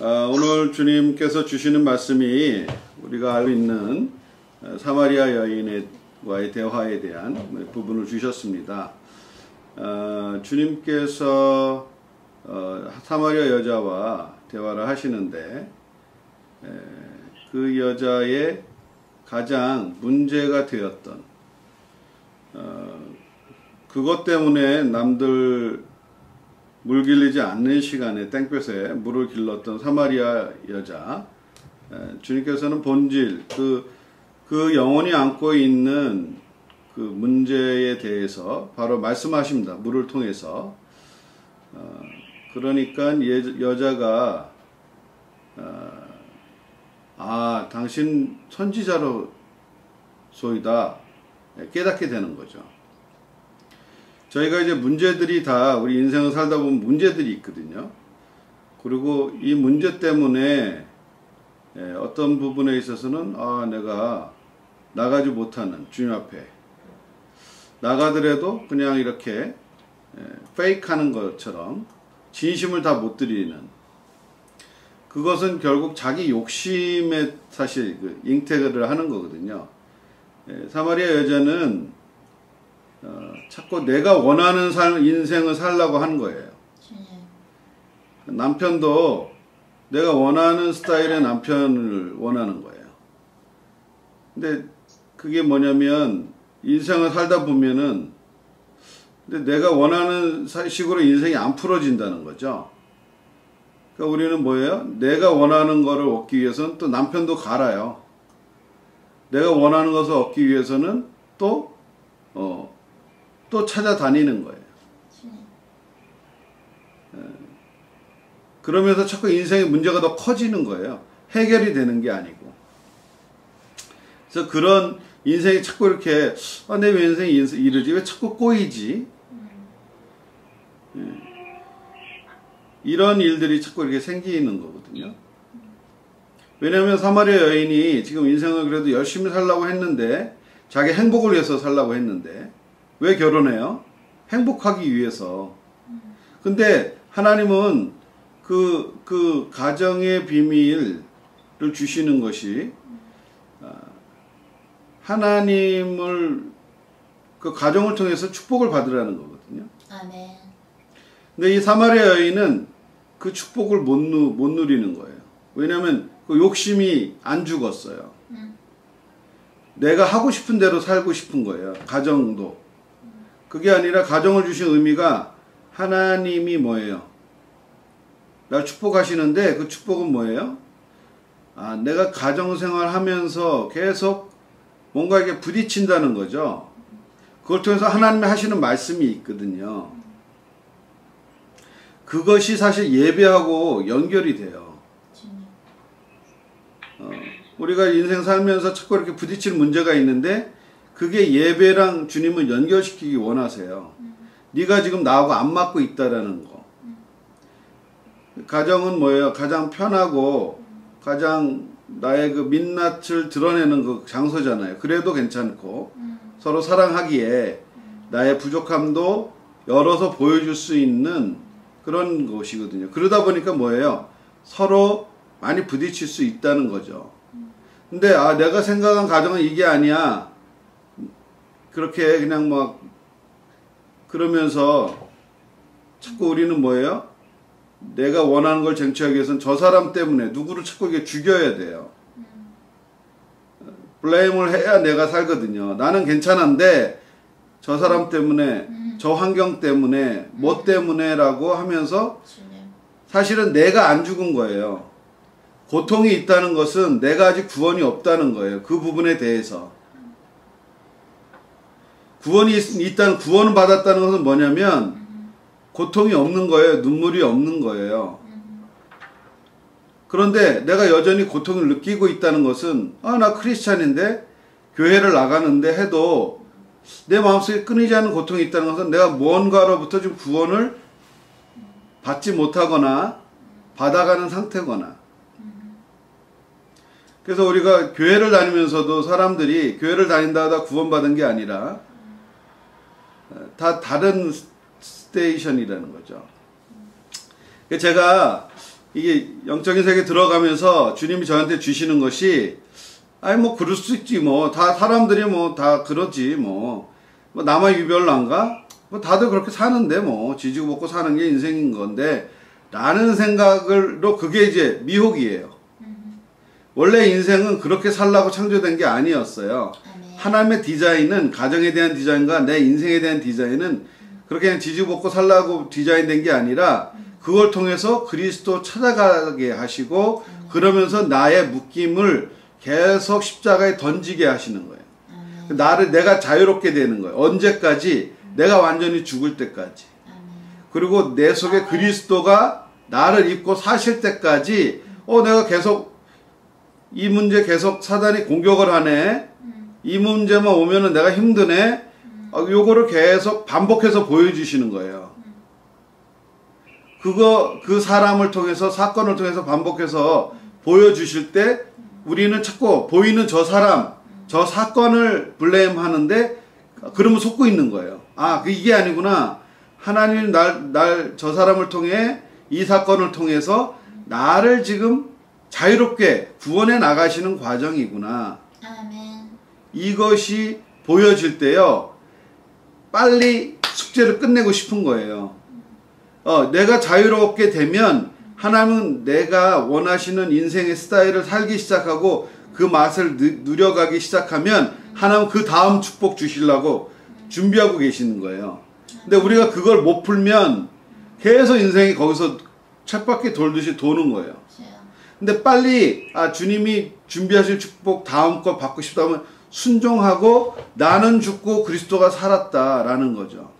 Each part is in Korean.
어, 오늘 주님께서 주시는 말씀이 우리가 알고 있는 어, 사마리아 여인과의 대화에 대한 부분을 주셨습니다. 어, 주님께서 어, 사마리아 여자와 대화를 하시는데 에, 그 여자의 가장 문제가 되었던 어, 그것 때문에 남들 물 길리지 않는 시간에 땡볕에 물을 길렀던 사마리아 여자 주님께서는 본질 그, 그 영혼이 안고 있는 그 문제에 대해서 바로 말씀하십니다. 물을 통해서 어, 그러니까 예, 여자가 어, 아 당신 선지자로 소이다 깨닫게 되는 거죠. 저희가 이제 문제들이 다 우리 인생을 살다 보면 문제들이 있거든요. 그리고 이 문제 때문에 예, 어떤 부분에 있어서는 아 내가 나가지 못하는 주님 앞에 나가더라도 그냥 이렇게 페이크하는 것처럼 진심을 다 못 드리는 그것은 결국 자기 욕심에 사실 그 잉태를 하는 거거든요. 예, 사마리아 여자는 어, 자꾸 내가 원하는 삶, 인생을 살라고 하는 거예요. 남편도 내가 원하는 스타일의 남편을 원하는 거예요. 근데 그게 뭐냐면 인생을 살다 보면은 근데 내가 원하는 식으로 인생이 안 풀어진다는 거죠. 그러니까 우리는 뭐예요? 내가 원하는 거를 얻기 위해서는 또 남편도 갈아요. 내가 원하는 것을 얻기 위해서는 또, 어, 또 찾아다니는 거예요. 예. 그러면서 자꾸 인생의 문제가 더 커지는 거예요. 해결이 되는 게 아니고. 그래서 그런 인생이 자꾸 이렇게, 아, 내 인생이 이러지? 왜 자꾸 꼬이지? 예. 이런 일들이 자꾸 이렇게 생기는 거거든요. 왜냐하면 사마리아 여인이 지금 인생을 그래도 열심히 살라고 했는데, 자기 행복을 위해서 살라고 했는데, 왜 결혼해요? 행복하기 위해서. 근데 하나님은 그, 그 가정의 비밀을 주시는 것이 아, 하나님을 그 가정을 통해서 축복을 받으라는 거거든요. 아멘. 근데 이 사마리아 여인은 그 축복을 못, 누, 못 누리는 거예요. 왜냐하면 그 욕심이 안 죽었어요. 음. 내가 하고 싶은 대로 살고 싶은 거예요. 가정도. 그게 아니라 가정을 주신 의미가 하나님이 뭐예요? 나 축복하시는데 그 축복은 뭐예요? 아, 내가 가정생활 하면서 계속 뭔가 이게 부딪힌다는 거죠. 그걸 통해서 하나님이 하시는 말씀이 있거든요. 그것이 사실 예배하고 연결이 돼요. 어, 우리가 인생 살면서 자꾸 이렇게 부딪히는 문제가 있는데 그게 예배랑 주님을 연결시키기 원하세요. 음. 네가 지금 나하고 안 맞고 있다라는 거. 음. 가정은 뭐예요? 가장 편하고 가장 나의 그 민낯을 드러내는 그 장소잖아요. 그래도 괜찮고 음. 서로 사랑하기에 나의 부족함도 열어서 보여줄 수 있는 그런 곳이거든요. 그러다 보니까 뭐예요? 서로 많이 부딪힐 수 있다는 거죠. 근데 아 내가 생각한 가정은 이게 아니야. 그렇게 그냥 막 그러면서 자꾸 우리는 뭐예요? 내가 원하는 걸 쟁취하기 위해서는 저 사람 때문에 누구를 자꾸 이게 죽여야 돼요. 블레임을 해야 내가 살거든요. 나는 괜찮은데 저 사람 때문에 저 환경 때문에 뭐 때문에라고 하면서 사실은 내가 안 죽은 거예요. 고통이 있다는 것은 내가 아직 구원이 없다는 거예요. 그 부분에 대해서. 구원이 있다는 구원을 받았다는 것은 뭐냐면 고통이 없는 거예요. 눈물이 없는 거예요. 그런데 내가 여전히 고통을 느끼고 있다는 것은 아 나 크리스찬인데 교회를 나가는데 해도 내 마음속에 끊이지 않는 고통이 있다는 것은 내가 뭔가로부터 좀 구원을 받지 못하거나 받아가는 상태거나 그래서 우리가 교회를 다니면서도 사람들이 교회를 다닌다 하다 구원받은 게 아니라 다 다른 스테이션이라는 거죠. 제가 이게 영적인 세계 들어가면서 주님이 저한테 주시는 것이 아니 뭐 그럴 수 있지 뭐 다 사람들이 뭐 다 그러지 뭐, 뭐 나만 유별난가 뭐 다들 그렇게 사는데 뭐 지지고 먹고 사는 게 인생인 건데 라는 생각을로 그게 이제 미혹이에요. 원래 인생은 그렇게 살라고 창조된 게 아니었어요. 하나님의 디자인은 가정에 대한 디자인과 내 인생에 대한 디자인은 그렇게 그냥 지지고 먹고 살라고 디자인된 게 아니라 그걸 통해서 그리스도 찾아가게 하시고 그러면서 나의 묶임을 계속 십자가에 던지게 하시는 거예요. 나를 내가 자유롭게 되는 거예요. 언제까지 내가 완전히 죽을 때까지. 그리고 내 속에 그리스도가 나를 입고 사실 때까지 어 내가 계속 이 문제 계속 사단이 공격을 하네. 이 문제만 오면은 내가 힘드네. 어, 요거를 계속 반복해서 보여주시는 거예요. 그거 그 사람을 통해서 사건을 통해서 반복해서 보여주실 때 우리는 자꾸 보이는 저 사람 저 사건을 블레임 하는데 그러면 속고 있는 거예요. 아, 그 이게 아니구나. 하나님 날, 날, 저 사람을 통해 이 사건을 통해서 나를 지금 자유롭게 구원해 나가시는 과정이구나. 아멘. 이것이 보여질 때요. 빨리 숙제를 끝내고 싶은 거예요. 어, 내가 자유롭게 되면 하나님은 내가 원하시는 인생의 스타일을 살기 시작하고 그 맛을 누, 려가기 시작하면 하나님 그 다음 축복 주시려고 준비하고 계시는 거예요. 근데 우리가 그걸 못 풀면 계속 인생이 거기서 쳇바퀴 돌듯이 도는 거예요. 근데 빨리 아 주님이 준비하실 축복 다음 거 받고 싶다면 순종하고 나는 죽고 그리스도가 살았다라는 거죠.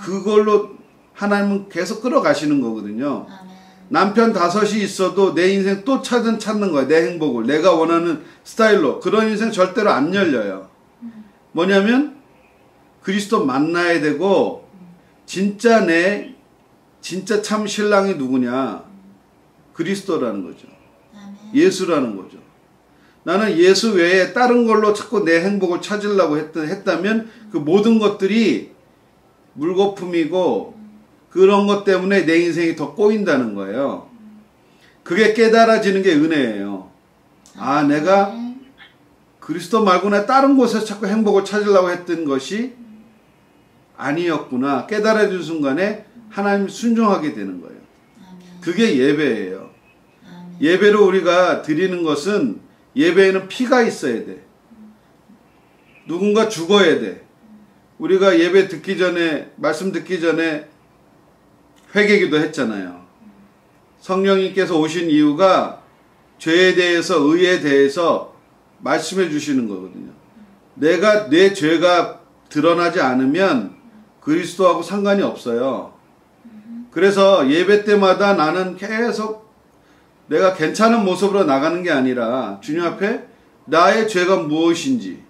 그걸로 하나님은 계속 끌어가시는 거거든요. 남편 다섯이 있어도 내 인생 또 찾은 찾는 거야. 내 행복을. 내가 원하는 스타일로. 그런 인생 절대로 안 열려요. 뭐냐면 그리스도 만나야 되고 진짜 내 진짜 참 신랑이 누구냐? 그리스도라는 거죠. 예수라는 거죠. 나는 예수 외에 다른 걸로 자꾸 내 행복을 찾으려고 했던, 했다면 그 모든 것들이 물거품이고 그런 것 때문에 내 인생이 더 꼬인다는 거예요. 그게 깨달아지는 게 은혜예요. 아, 내가 그리스도 말고나 다른 곳에서 자꾸 행복을 찾으려고 했던 것이 아니었구나. 깨달아진 순간에 하나님 순종하게 되는 거예요. 그게 예배예요. 예배로 우리가 드리는 것은 예배에는 피가 있어야 돼. 누군가 죽어야 돼. 우리가 예배 듣기 전에, 말씀 듣기 전에 회개기도 했잖아요. 성령님께서 오신 이유가 죄에 대해서, 의에 대해서 말씀해 주시는 거거든요. 내가, 내 죄가 드러나지 않으면 그리스도하고 상관이 없어요. 그래서 예배 때마다 나는 계속 내가 괜찮은 모습으로 나가는 게 아니라 주님 앞에 나의 죄가 무엇인지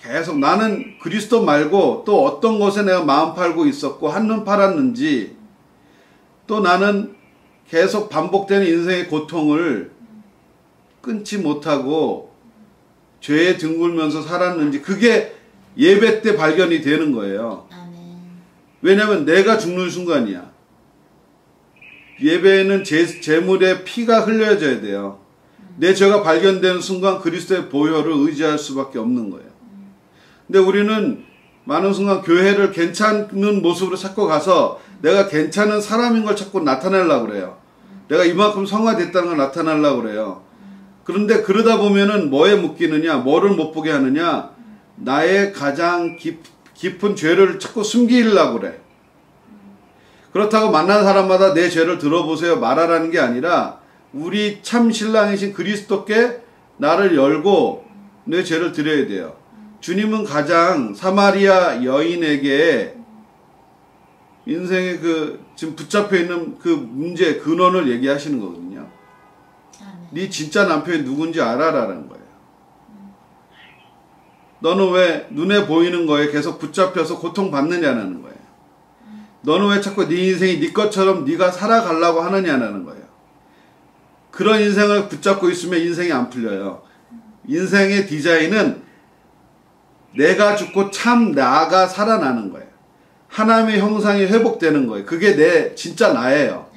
계속 나는 그리스도 말고 또 어떤 것에 내가 마음 팔고 있었고 한눈 팔았는지 또 나는 계속 반복되는 인생의 고통을 끊지 못하고 죄에 뒹굴면서 살았는지 그게 예배 때 발견이 되는 거예요. 왜냐하면 내가 죽는 순간이야. 예배에는 제, 제물의 피가 흘려져야 돼요. 내 죄가 발견되는 순간 그리스도의 보혈을 의지할 수밖에 없는 거예요. 근데 우리는 많은 순간 교회를 괜찮은 모습으로 찾고 가서 내가 괜찮은 사람인 걸 자꾸 나타내려고 그래요. 내가 이만큼 성화됐다는 걸 나타내려고 그래요. 그런데 그러다 보면은 뭐에 묶이느냐, 뭐를 못 보게 하느냐, 나의 가장 깊, 깊은 죄를 자꾸 숨기려고 그래. 그렇다고 만난 사람마다 내 죄를 들어보세요 말하라는 게 아니라 우리 참 신랑이신 그리스도께 나를 열고 내 죄를 드려야 돼요. 주님은 가장 사마리아 여인에게 인생의 그 지금 붙잡혀 있는 그 문제 근원을 얘기하시는 거거든요. 네 진짜 남편이 누군지 알아라는 거예요. 너는 왜 눈에 보이는 거에 계속 붙잡혀서 고통받느냐는 거예요. 너는 왜 자꾸 네 인생이 네 것처럼 네가 살아가려고 하느냐는 거예요. 그런 인생을 붙잡고 있으면 인생이 안 풀려요. 인생의 디자인은 내가 죽고 참 나가 살아나는 거예요. 하나님의 형상이 회복되는 거예요. 그게 내 진짜 나예요.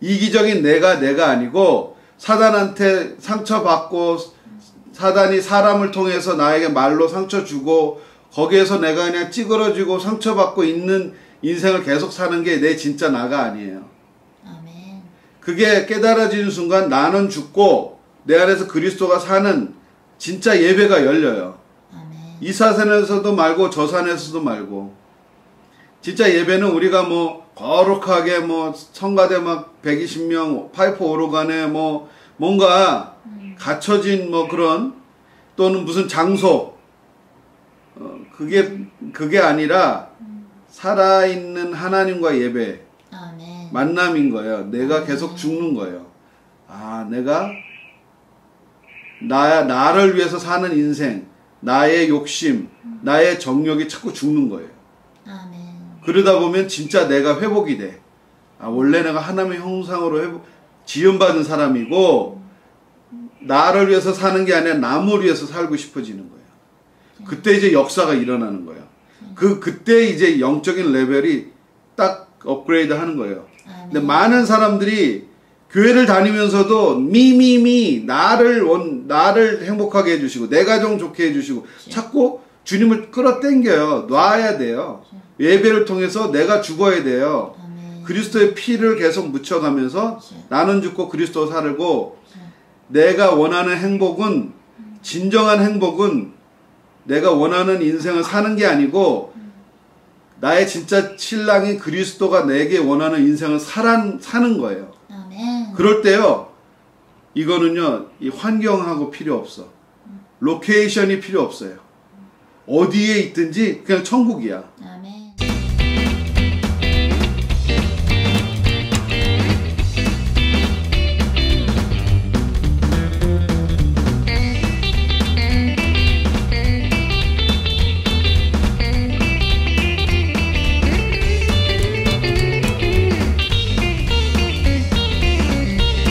이기적인 내가 내가 아니고 사단한테 상처받고 사단이 사람을 통해서 나에게 말로 상처 주고 거기에서 내가 그냥 찌그러지고 상처받고 있는 인생을 계속 사는 게 내 진짜 나가 아니에요. 아멘. 그게 깨달아지는 순간 나는 죽고 내 안에서 그리스도가 사는 진짜 예배가 열려요. 아멘. 이 사산에서도 말고 저 산에서도 말고 진짜 예배는 우리가 뭐 거룩하게 뭐 성가대 막 120명 파이프 오르간에 뭐 뭔가 음. 갖춰진 뭐 그런 또는 무슨 장소 어, 그게 그게 아니라 살아있는 하나님과 예배. 만남인 거예요. 내가. 계속 죽는 거예요. 아 내가 나 나를 위해서 사는 인생 나의 욕심 나의 정욕이 자꾸 죽는 거예요. 아멘. 그러다 보면 진짜 내가 회복이 돼. 아 원래 내가 하나님의 형상으로 회복 지음받은 사람이고 나를 위해서 사는 게 아니라 남을 위해서 살고 싶어지는 거예요. 그때 이제 역사가 일어나는 거예요. 그 그때 이제 영적인 레벨이 딱 업그레이드 하는 거예요. 근데 많은 사람들이 교회를 다니면서도 미미미 나를 원 나를 행복하게 해주시고 내 가정 좋게 해주시고 자꾸 주님을 끌어당겨요. 놔야 돼요. 예배를 통해서 내가 죽어야 돼요. 그리스도의 피를 계속 묻혀가면서 나는 죽고 그리스도 살고 내가 원하는 행복은 진정한 행복은 내가 원하는 인생을 사는 게 아니고 나의 진짜 신랑이 그리스도가 내게 원하는 인생을 살아, 사는 거예요. 아멘. 그럴 때요, 이거는요, 이 환경하고 필요 없어. location이 필요 없어요. 어디에 있든지 그냥 천국이야. 아멘.